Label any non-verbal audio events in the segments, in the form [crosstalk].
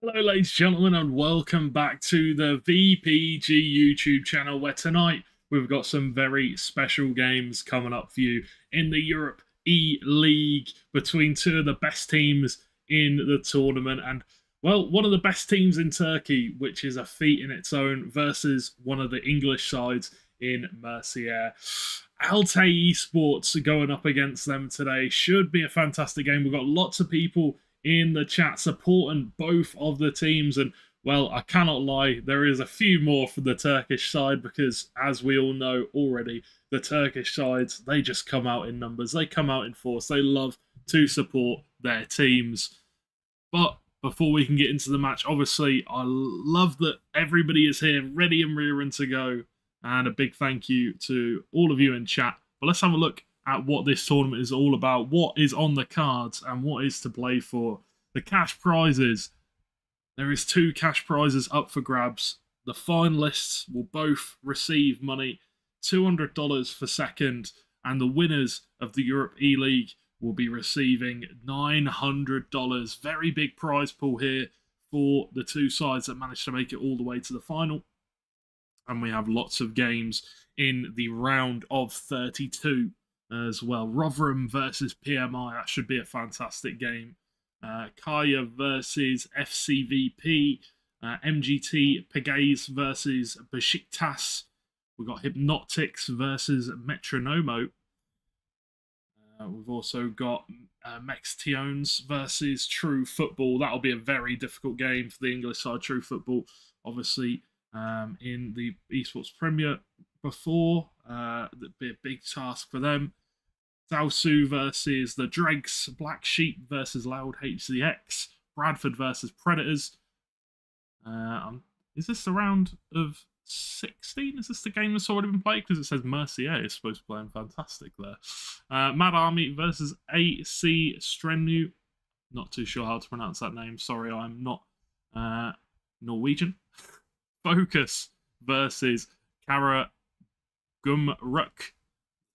Hello, ladies and gentlemen, and welcome back to the VPG YouTube channel, where tonight we've got some very special games coming up for you in the Europe E League between two of the best teams in the tournament. And, well, one of the best teams in Turkey, which is a feat in its own, versus one of the English sides in Mercier. Altay Esports going up against them today should be a fantastic game. We've got lots of people in the chat supporting both of the teams. And well, I cannot lie, there is a few more for the Turkish side because, as we all know already, the Turkish sides they just come out in numbers, they come out in force, they love to support their teams. But before we can get into the match, obviously, I love that everybody is here, ready and rearing to go. And a big thank you to all of you in chat. But let's have a look at what this tournament is all about, what is on the cards, and what is to play for. The cash prizes. There is two cash prizes up for grabs. The finalists will both receive money, $200 for second, and the winners of the Europe E League will be receiving $900. Very big prize pool here for the two sides that managed to make it all the way to the final. And we have lots of games in the round of 32 as well. Rotherham versus PMI. That should be a fantastic game. Uh, Kaya versus FCVP. Uh, MGT Pegaze versus Besiktas. We've got Hypnotics versus Metronomo. Uh, we've also got uh, Mex Tions versus True Football. That'll be a very difficult game for the English side. True Football, obviously, um, in the Esports Premier before. Uh, that'd be a big task for them. Zalsu versus the Dregs, Black Sheep versus Loud HCX, Bradford versus Predators. Uh, um, is this the round of 16? Is this the game that's already been played? Because it says Mercier is supposed to be playing fantastic there. Uh, Mad Army versus AC Strenu. Not too sure how to pronounce that name. Sorry, I'm not uh, Norwegian. [laughs] Focus versus Kara Gumruk.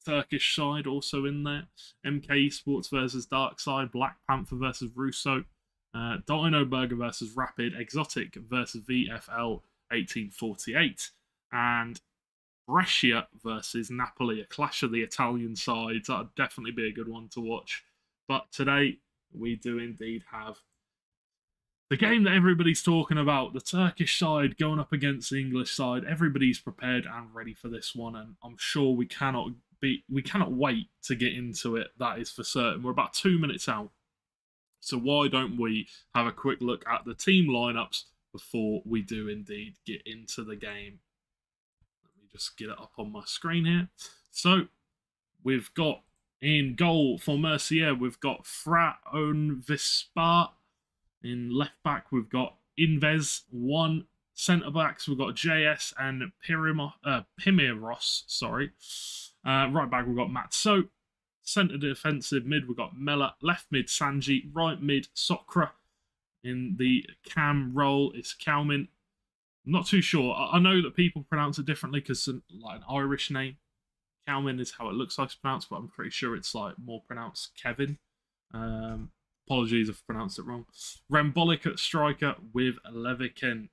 Turkish side also in there. MK Sports versus Dark Side, Black Panther versus Russo, uh, Dino Burger versus Rapid, Exotic versus VFL 1848, and Brescia versus Napoli, a clash of the Italian sides. That'd definitely be a good one to watch. But today we do indeed have the game that everybody's talking about, the Turkish side going up against the English side. Everybody's prepared and ready for this one, and I'm sure we cannot be we cannot wait to get into it. That is for certain. We're about two minutes out, so why don't we have a quick look at the team lineups before we do indeed get into the game? Let me just get it up on my screen here. So we've got in goal for Mercier, we've got Fra Onvispar. In left back, we've got Inves one. Centre backs, we've got JS and Pirimo, uh, Pimiros. Sorry. Uh, right back, we've got Matt So. Centre defensive mid, we've got Mela. Left mid, Sanji. Right mid, Sokra. In the cam role, it's Kalmin. Not too sure. I, know that people pronounce it differently because, like, an Irish name. Kalmin is how it looks like it's pronounced, but I'm pretty sure it's like more pronounced Kevin. Um, apologies if I pronounced it wrong. Rambolic at striker with Levikin.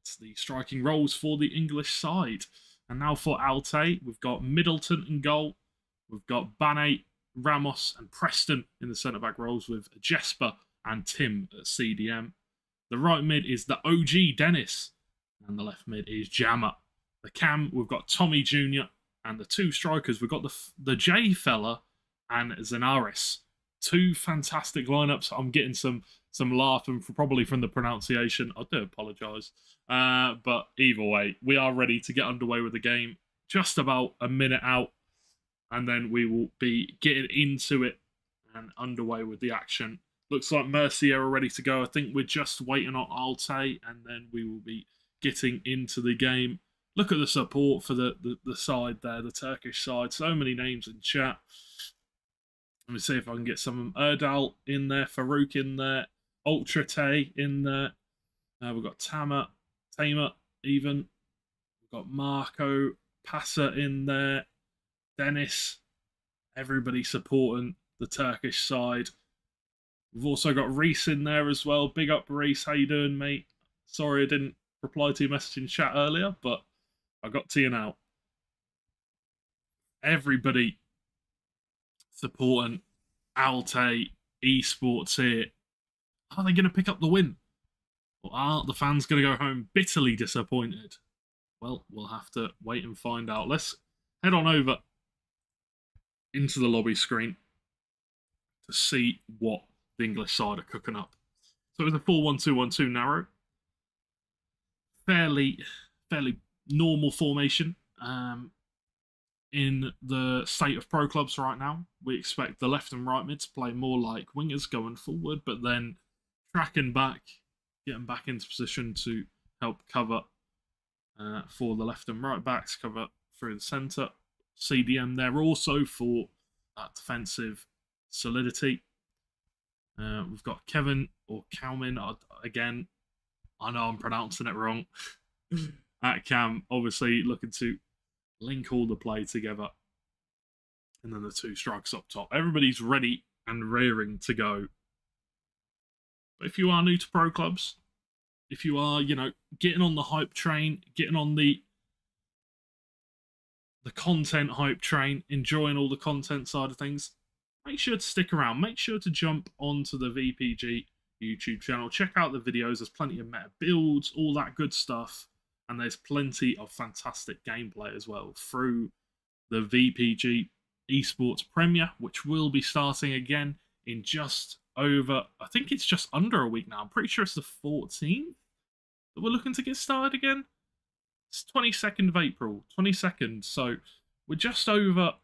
It's the striking roles for the English side. And now for Altay, we've got Middleton in goal. We've got Bane, Ramos, and Preston in the centre back roles with Jesper and Tim at CDM. The right mid is the OG Dennis, and the left mid is Jammer. The cam, we've got Tommy Jr., and the two strikers, we've got the the J fella and Zenaris. Two fantastic lineups. I'm getting some some laughing for, probably from the pronunciation. I do apologise. Uh, but either way, we are ready to get underway with the game. Just about a minute out, and then we will be getting into it and underway with the action. Looks like Mercier are ready to go. I think we're just waiting on Altay, and then we will be getting into the game. Look at the support for the, the, the side there, the Turkish side. So many names in chat. Let me see if I can get some of them. Erdal in there, Farouk in there, Ultra Tay in there. Uh, we've got Tama, Tamer even. We've got Marco, Passer in there, Dennis. Everybody supporting the Turkish side. We've also got Reese in there as well. Big up, Reese. How you doing, mate? Sorry I didn't reply to your message in chat earlier, but I got to you now. Everybody supporting Altay esports here. Are they going to pick up the win? Or are the fans going to go home bitterly disappointed? Well, we'll have to wait and find out. Let's head on over into the lobby screen to see what the English side are cooking up. So it was a 4-1-2-1-2 narrow. Fairly, fairly normal formation. Um, in the state of pro clubs right now. We expect the left and right mid to play more like wingers going forward, but then tracking back, getting back into position to help cover uh, for the left and right backs, cover through the centre. CDM there also for that defensive solidity. Uh, we've got Kevin or Calmin again. I know I'm pronouncing it wrong. [laughs] At Cam, obviously looking to link all the play together. And then the two strikes up top. Everybody's ready and rearing to go. But if you are new to pro clubs, if you are, you know, getting on the hype train, getting on the the content hype train, enjoying all the content side of things, make sure to stick around. Make sure to jump onto the VPG YouTube channel. Check out the videos. There's plenty of meta builds, all that good stuff and there's plenty of fantastic gameplay as well through the VPG Esports Premier, which will be starting again in just over, I think it's just under a week now. I'm pretty sure it's the 14th that we're looking to get started again. It's 22nd of April, 22nd. So we're just over,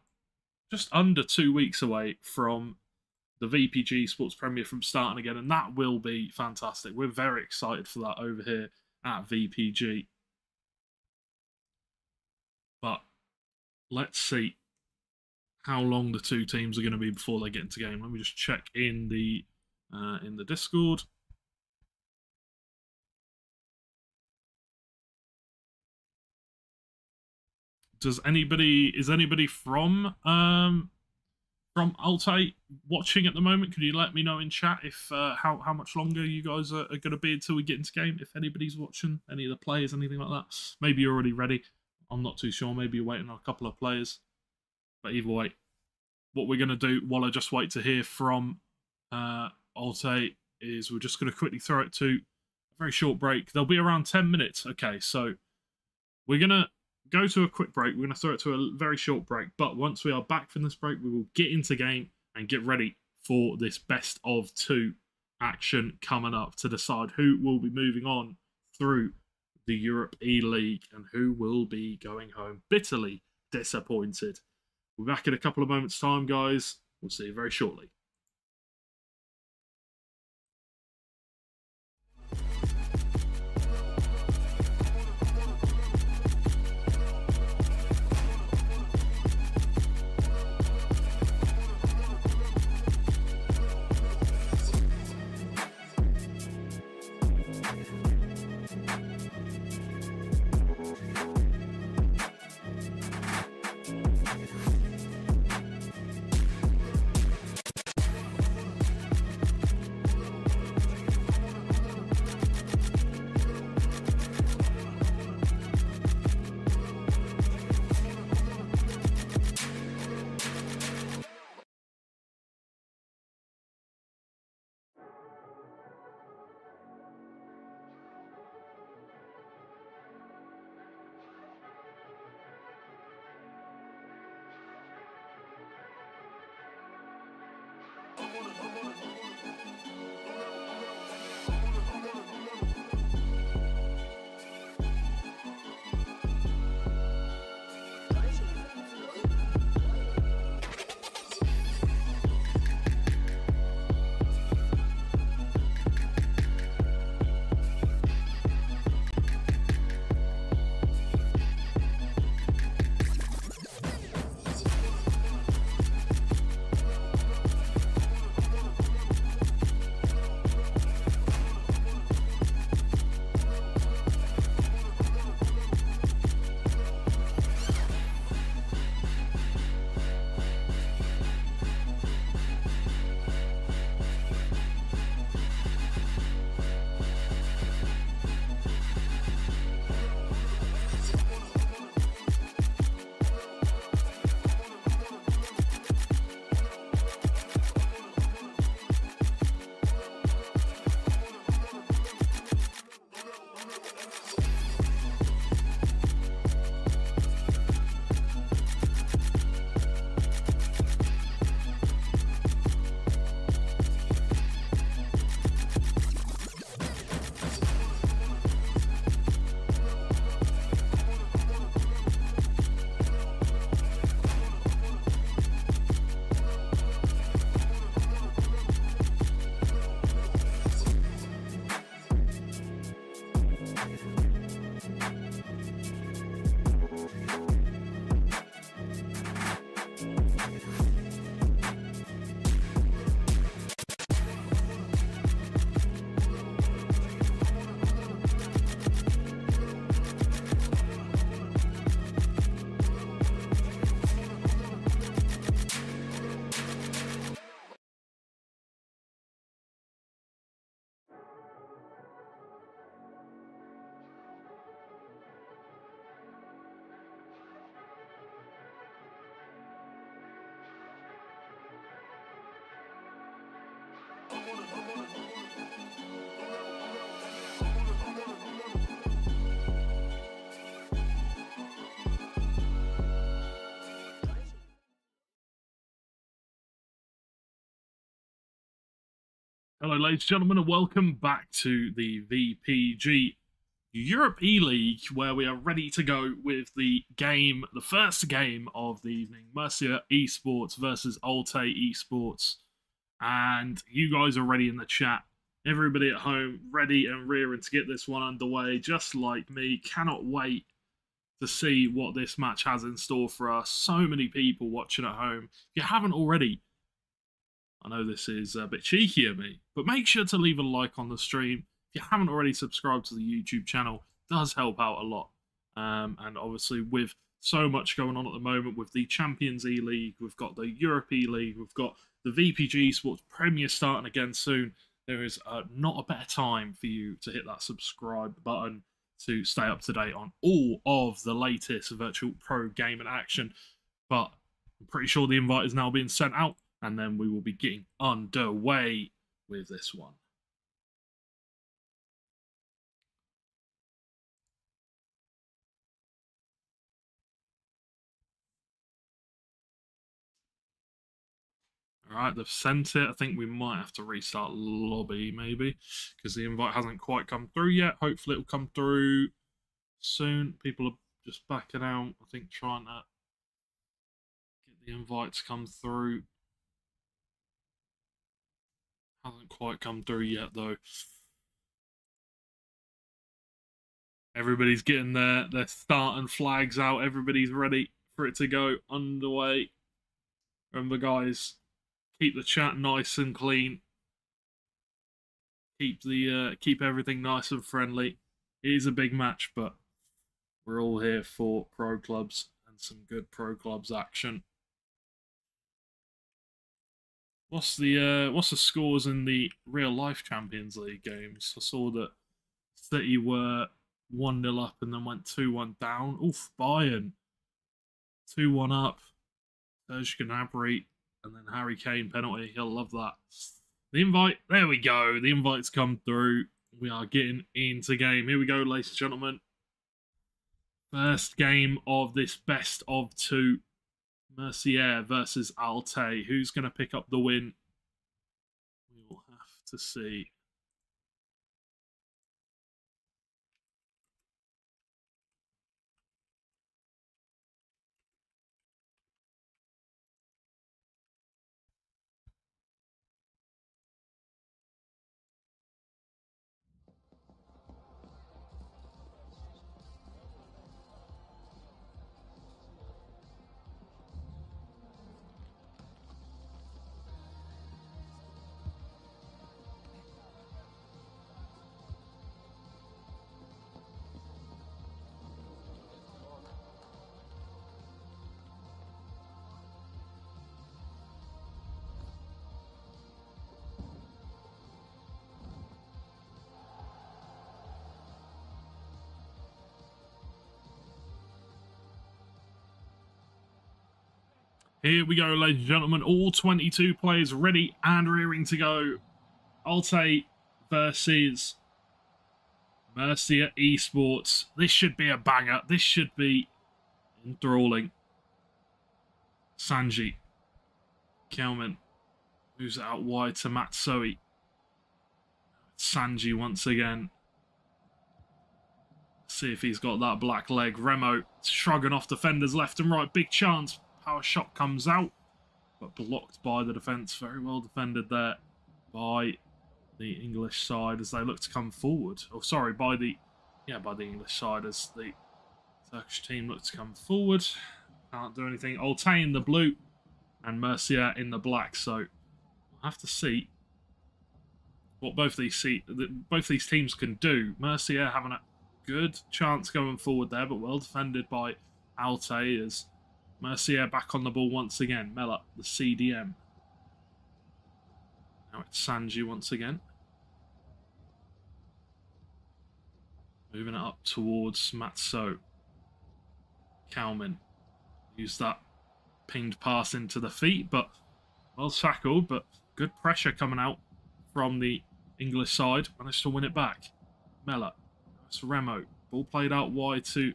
just under two weeks away from the VPG Sports Premier from starting again, and that will be fantastic. We're very excited for that over here at VPG. But let's see how long the two teams are going to be before they get into game. Let me just check in the uh, in the Discord. Does anybody is anybody from um from Altay watching at the moment? Can you let me know in chat if uh, how how much longer you guys are, are going to be until we get into game? If anybody's watching, any of the players, anything like that, maybe you're already ready. I'm not too sure. Maybe you're waiting on a couple of players. But either way, what we're going to do while I just wait to hear from uh, Altay is we're just going to quickly throw it to a very short break. There'll be around 10 minutes. Okay, so we're going to go to a quick break. We're going to throw it to a very short break. But once we are back from this break, we will get into game and get ready for this best of two action coming up to decide who will be moving on through the Europe E League and who will be going home bitterly disappointed. We're back in a couple of moments' time, guys. We'll see you very shortly. Hello, ladies and gentlemen, and welcome back to the VPG Europe E League, where we are ready to go with the game, the first game of the evening Mercier Esports versus Altay Esports. And you guys are ready in the chat. Everybody at home ready and rearing to get this one underway, just like me. Cannot wait to see what this match has in store for us. So many people watching at home. If you haven't already, I know this is a bit cheeky of me, but make sure to leave a like on the stream. If you haven't already subscribed to the YouTube channel, does help out a lot. Um, and obviously, with so much going on at the moment with the Champions E League, we've got the Europe E League, we've got the VPG Sports Premier starting again soon. There is uh, not a better time for you to hit that subscribe button to stay up to date on all of the latest virtual pro game and action. But I'm pretty sure the invite is now being sent out and then we will be getting underway with this one. All right, they've sent it. I think we might have to restart lobby maybe because the invite hasn't quite come through yet. Hopefully, it'll come through soon. People are just backing out. I think trying to get the invites come through. Hasn't quite come through yet, though. Everybody's getting their, their starting flags out. Everybody's ready for it to go underway. Remember, guys, keep the chat nice and clean. Keep the uh, keep everything nice and friendly. It is a big match, but we're all here for pro clubs and some good pro clubs action. What's the uh, what's the scores in the real life Champions League games? I saw that City were one 0 up and then went two one down. Oof, Bayern two one up. Serge Gnabry and then Harry Kane penalty. He'll love that. The invite, there we go. The invite's come through. We are getting into game. Here we go, ladies and gentlemen. First game of this best of two Mercier versus Altay. Who's going to pick up the win? We will have to see. Here we go, ladies and gentlemen. All 22 players ready and rearing to go. Altay versus Mercier Esports. This should be a banger. This should be enthralling. Sanji. Kelman moves it out wide to Matsui. Sanji once again. See if he's got that black leg. Remo shrugging off defenders left and right. Big chance power shot comes out, but blocked by the defence. Very well defended there by the English side as they look to come forward. Oh, sorry, by the yeah, by the English side as the Turkish team look to come forward. Can't do anything. Altay in the blue and Mercier in the black. So we'll have to see what both these see both these teams can do. Mercier having a good chance going forward there, but well defended by Altay as Mercier back on the ball once again. Mella, the CDM. Now it's Sanji once again. Moving it up towards Matso. Kalman. Use that pinged pass into the feet, but well tackled, but good pressure coming out from the English side. Managed to win it back. Mella. That's Remo. Ball played out wide to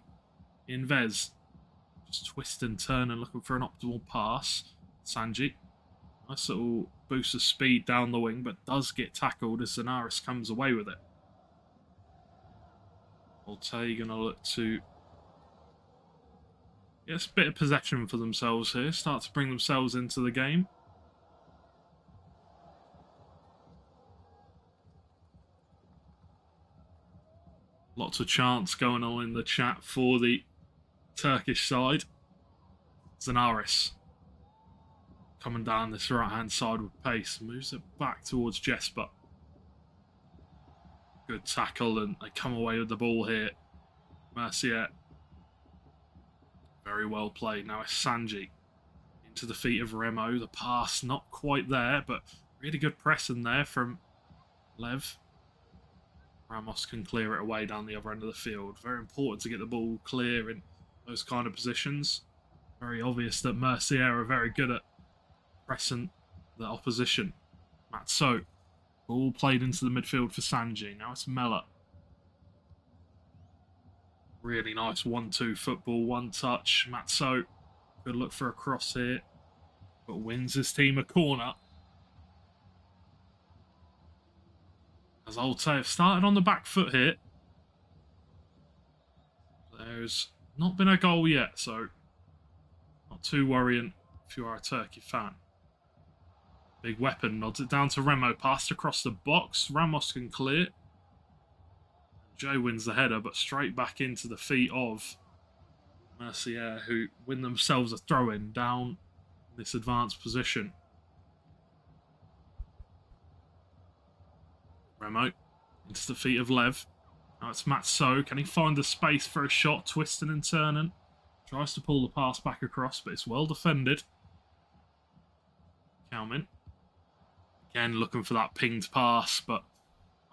Inves. Just twist and turn and looking for an optimal pass. Sanji. Nice little boost of speed down the wing, but does get tackled as Zanaris comes away with it. Altay going to look to a bit of possession for themselves here, start to bring themselves into the game. Lots of chants going on in the chat for the Turkish side. Zanaris coming down this right hand side with pace, moves it back towards Jesper. Good tackle, and they come away with the ball here. Mercier. Very well played. Now it's Sanji into the feet of Remo. The pass not quite there, but really good pressing there from Lev. Ramos can clear it away down the other end of the field. Very important to get the ball clear in those kind of positions. Very obvious that Mercier are very good at pressing the opposition. Matso. all played into the midfield for Sanji. Now it's Mella. Really nice 1-2 football, one touch. Matso. Good look for a cross here. But wins his team a corner. As Altay have started on the back foot here. There's not been a goal yet, so not too worrying if you are a Turkey fan. Big weapon nods it down to Remo. Passed across the box. Ramos can clear. Joe wins the header, but straight back into the feet of Mercier, who win themselves a throw-in down this advanced position. Remo into the feet of Lev. Now it's Matt So. Can he find the space for a shot? Twisting and turning. Tries to pull the pass back across, but it's well defended. Kalman. Again, looking for that pinged pass, but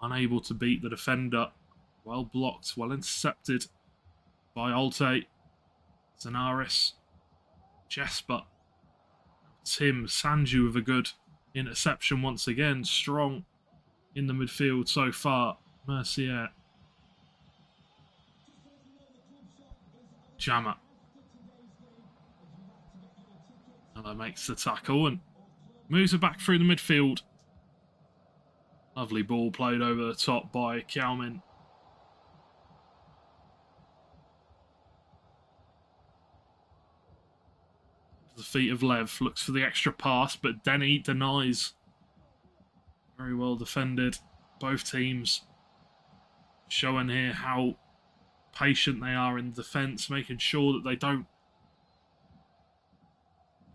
unable to beat the defender. Well blocked, well intercepted by Altay. Zanaris. Jesper. Tim Sanju with a good interception once again. Strong in the midfield so far. Mercier. Jammer. And makes the tackle and moves it back through the midfield. Lovely ball played over the top by Kalman. The feet of Lev looks for the extra pass, but Denny denies. Very well defended. Both teams showing here how patient they are in defence, making sure that they don't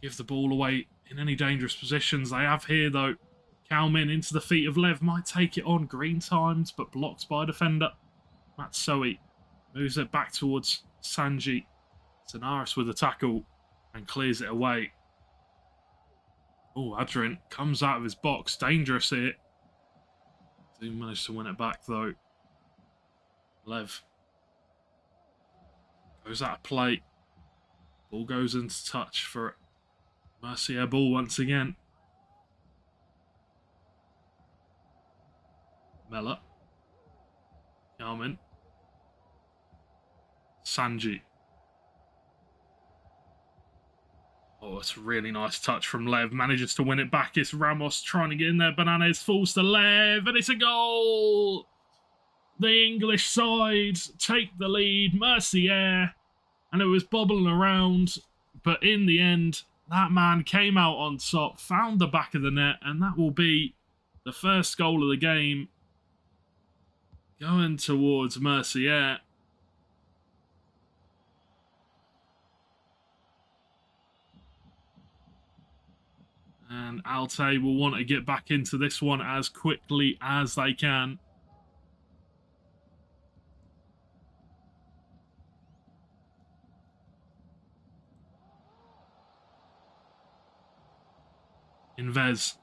give the ball away in any dangerous positions. They have here, though, Kalman into the feet of Lev, might take it on. Green times, but blocked by a defender. Matsoi moves it back towards Sanji. Zanaris with a tackle and clears it away. Oh, Adrian comes out of his box. Dangerous here. He managed to win it back, though. Lev goes out of play. Ball goes into touch for Mercier ball once again. Mella. Yarman. Sanji. Oh, it's a really nice touch from Lev. Manages to win it back. It's Ramos trying to get in there. Bananes falls to Lev, and it's a goal! The English side take the lead. Mercier. And it was bobbling around. But in the end, that man came out on top, found the back of the net, and that will be the first goal of the game. Going towards Mercier. And Altay will want to get back into this one as quickly as they can. Inves.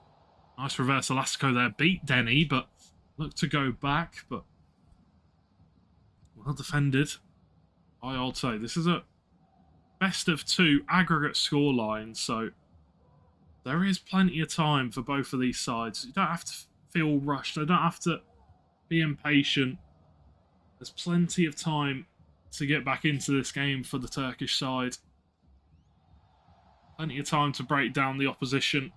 Nice reverse Elastico there. Beat Denny, but looked to go back, but well defended by Altay. This is a best of two aggregate scoreline, so there is plenty of time for both of these sides. You don't have to feel rushed. I don't have to be impatient. There's plenty of time to get back into this game for the Turkish side. Plenty of time to break down the opposition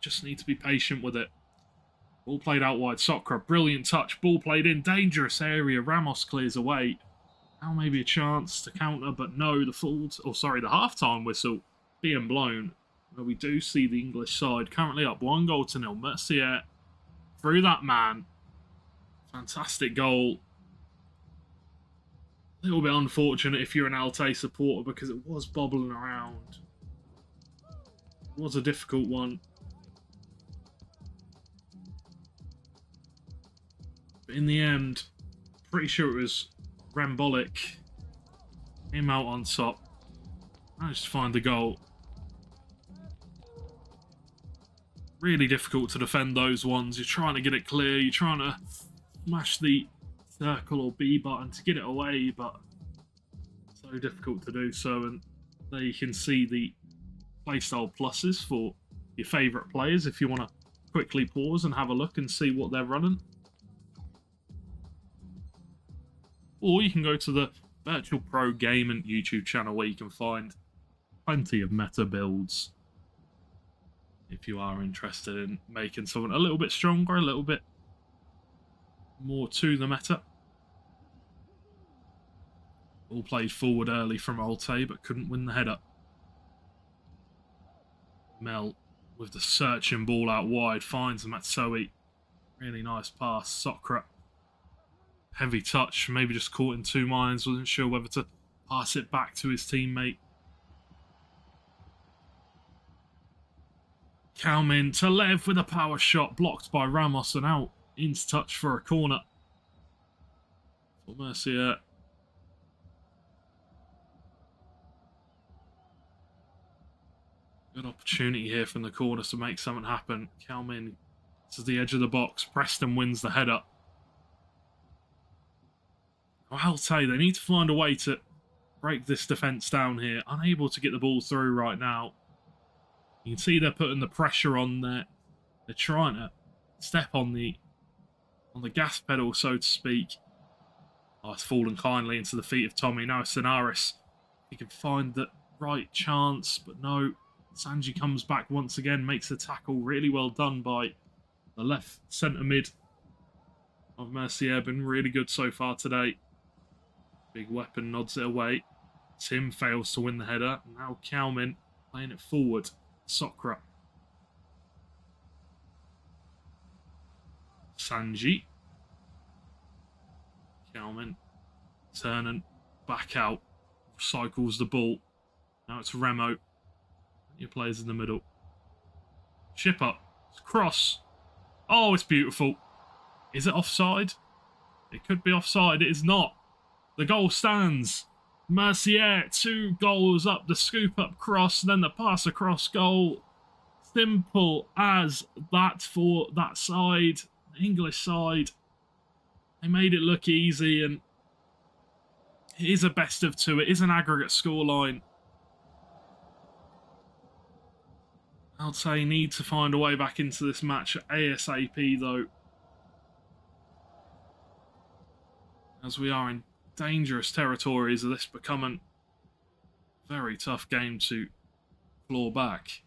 Just need to be patient with it. Ball played out wide. Sokra, brilliant touch. Ball played in. Dangerous area. Ramos clears away. Now maybe a chance to counter, but no, the full, or sorry, the half-time whistle being blown. We do see the English side currently up one goal to nil. Mercier through that man. Fantastic goal. A little bit unfortunate if you're an Altay supporter because it was bobbling around. It was a difficult one. But in the end, pretty sure it was Rambolic. Him out on top. Managed to find the goal. Really difficult to defend those ones. You're trying to get it clear. You're trying to smash the circle or B button to get it away, but so difficult to do so. And there you can see the playstyle pluses for your favourite players if you want to quickly pause and have a look and see what they're running. Or you can go to the Virtual Pro Gaming YouTube channel where you can find plenty of meta builds if you are interested in making someone a little bit stronger, a little bit more to the meta. All played forward early from Altay, but couldn't win the head up. Mel with the searching ball out wide finds Matsui. Really nice pass. Sokrat heavy touch, maybe just caught in two minds, wasn't sure whether to pass it back to his teammate. Kalmin to Lev with a power shot, blocked by Ramos and out into touch for a corner. For Mercier. Good opportunity here from the corner to make something happen. Kalmin to the edge of the box. Preston wins the header. Altay they need to find a way to break this defence down here. Unable to get the ball through right now. You can see they're putting the pressure on there. They're trying to step on the on the gas pedal, so to speak. Oh, it's fallen kindly into the feet of Tommy. Now Sonaris. He can find the right chance, but no. Sanji comes back once again, makes the tackle. Really well done by the left centre mid of Mercier. Been really good so far today. Big weapon nods it away. Tim fails to win the header. Now Kalmin playing it forward. Sokra. Sanji. Kalmin turning back out. Cycles the ball. Now it's Remo. He plays in the middle. Ship up. Cross. Oh, it's beautiful. Is it offside? It could be offside. It is not. The goal stands. Mercier, two goals up the scoop up cross, then the pass across goal. Simple as that for that side, English side. They made it look easy and it is a best of two. It is an aggregate scoreline. Altay need to find a way back into this match ASAP though. As we are in dangerous territories of this becoming very tough game to claw back.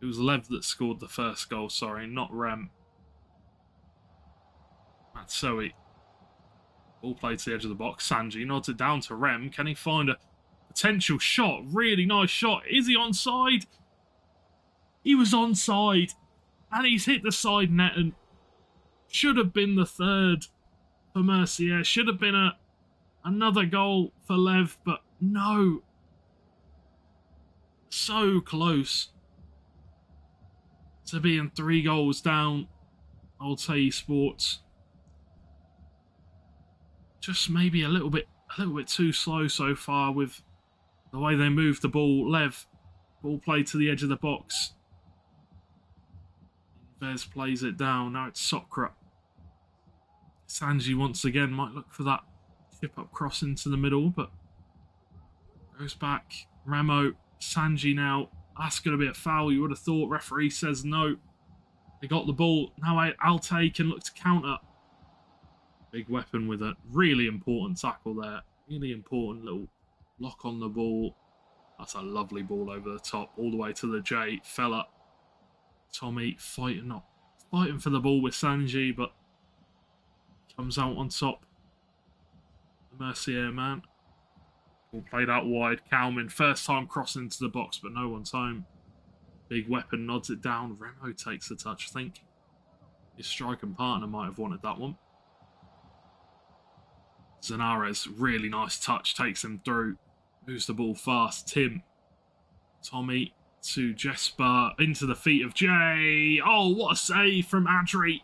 It was Lev that scored the first goal, sorry, not Rem. Matsui. Ball played to the edge of the box. Sanji nods it down to Rem. Can he find a potential shot? Really nice shot. Is he onside? He was onside. And he's hit the side net and should have been the third for Mercier. Should have been a Another goal for Lev, but no. So close to being three goals down. Altay sports. Just maybe a little bit a little bit too slow so far with the way they move the ball. Lev, ball played to the edge of the box. Vez plays it down. Now it's Sokra. Sanji once again might look for that Chip up cross into the middle, but goes back. Ramo, Sanji now. That's going to be a foul. You would have thought. Referee says no. They got the ball. Now I'll take and look to counter. Big weapon with a really important tackle there. Really important little lock on the ball. That's a lovely ball over the top, all the way to the J. Fella Tommy fighting not fighting for the ball with Sanji, but comes out on top. Mercier man. Ball played out wide. Kalman, first time crossing into the box, but no one's home. Big weapon nods it down. Remo takes the touch. I think his striking partner might have wanted that one. Zanares, really nice touch, takes him through. Moves the ball fast. Tim. Tommy to Jesper. Into the feet of Jay. Oh, what a save from Adri.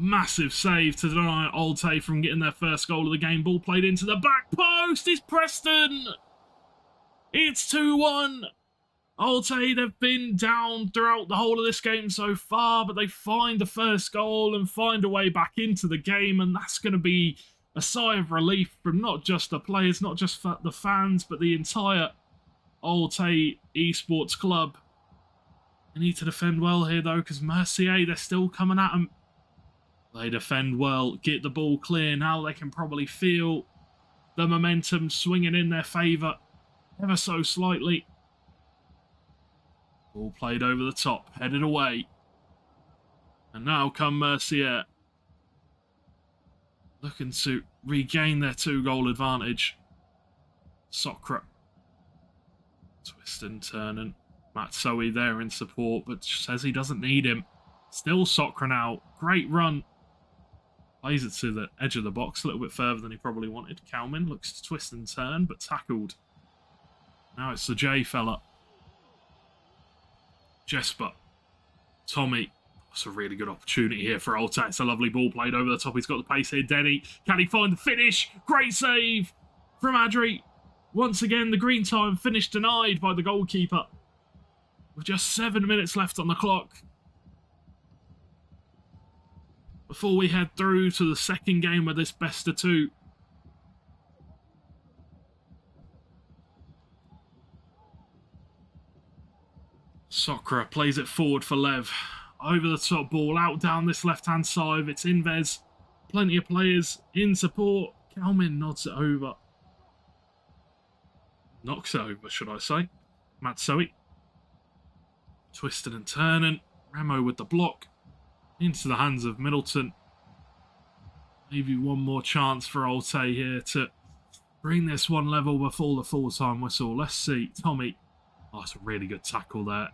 Massive save to deny Altay from getting their first goal of the game. Ball played into the back post. It's Preston. It's 2-1. Altay, they've been down throughout the whole of this game so far, but they find the first goal and find a way back into the game, and that's going to be a sigh of relief from not just the players, not just the fans, but the entire Altay Esports Club. They need to defend well here, though, because Mercier, they're still coming at them. They defend well, get the ball clear. Now they can probably feel the momentum swinging in their favour ever so slightly. Ball played over the top, headed away. And now come Mercier. Looking to regain their two-goal advantage. Sokra. Twist and turn and Matsui there in support, but says he doesn't need him. Still Sokra now. Great run. Plays it to the edge of the box a little bit further than he probably wanted. Kalman looks to twist and turn, but tackled. Now it's the J fella. Jesper. Tommy. That's a really good opportunity here for Altay. It's a lovely ball played over the top. He's got the pace here. Denny. Can he find the finish? Great save from Adri. Once again, the green time finish denied by the goalkeeper. With just seven minutes left on the clock. Before we head through to the second game of this best of two. Sokra plays it forward for Lev. Over the top ball, out down this left-hand side. It's Inves. Plenty of players in support. Kalman nods it over. Knocks it over, should I say. Matsui. Twisting and turning. Remo with the block. Into the hands of Middleton. Maybe one more chance for Altay here to bring this one level before the full-time whistle. Let's see. Tommy. Oh, it's a really good tackle there.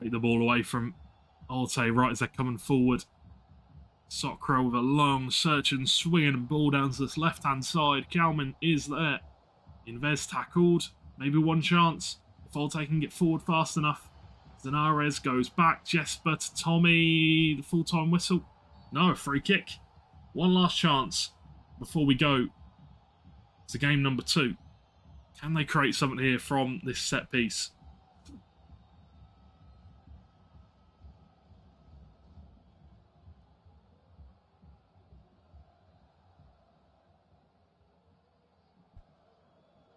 Take the ball away from Altay right as they're coming forward. Sokra with a long search and swinging ball down to this left-hand side. Kalman is there. Inves tackled. Maybe one chance. If Altay can get forward fast enough. Zanares goes back. Jesper to Tommy. The full-time whistle. No, free kick. One last chance before we go to game number two. Can they create something here from this set piece?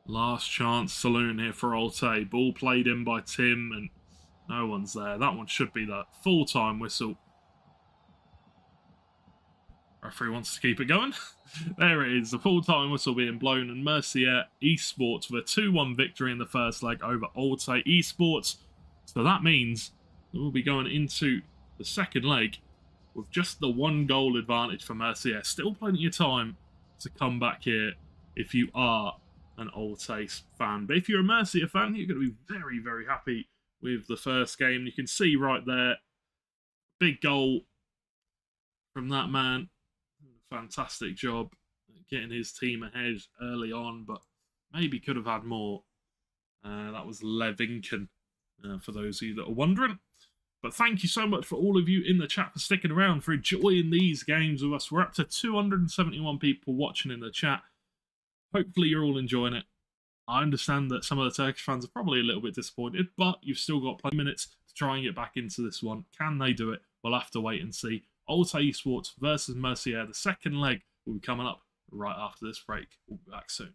Last chance saloon here for Altay. Ball played in by Tim and no one's there. That one should be the full-time whistle. Referee wants to keep it going. [laughs] there it is, the full-time whistle being blown and Mercier Esports with a 2-1 victory in the first leg over Altay Esports. So that means we'll be going into the second leg with just the one goal advantage for Mercier. Still plenty of time to come back here if you are an Altay fan. But if you're a Mercier fan, you're going to be very, very happy with the first game. You can see right there, big goal from that man. Fantastic job getting his team ahead early on, but maybe could have had more. Uh, that was Levinken, uh, for those of you that are wondering. But thank you so much for all of you in the chat for sticking around, for enjoying these games with us. We're up to 271 people watching in the chat. Hopefully you're all enjoying it. I understand that some of the Turkish fans are probably a little bit disappointed, but you've still got plenty of minutes to try and get back into this one. Can they do it? We'll have to wait and see. Altay Esports versus Mercier. The second leg will be coming up right after this break. We'll be back soon.